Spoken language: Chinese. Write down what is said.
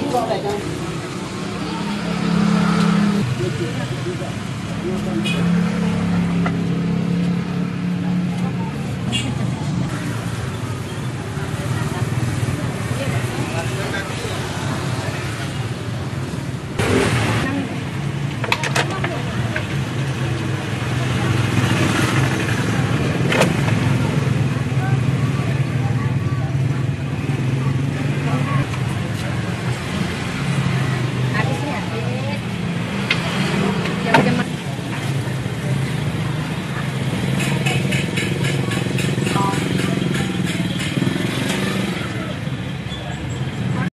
你过来讲。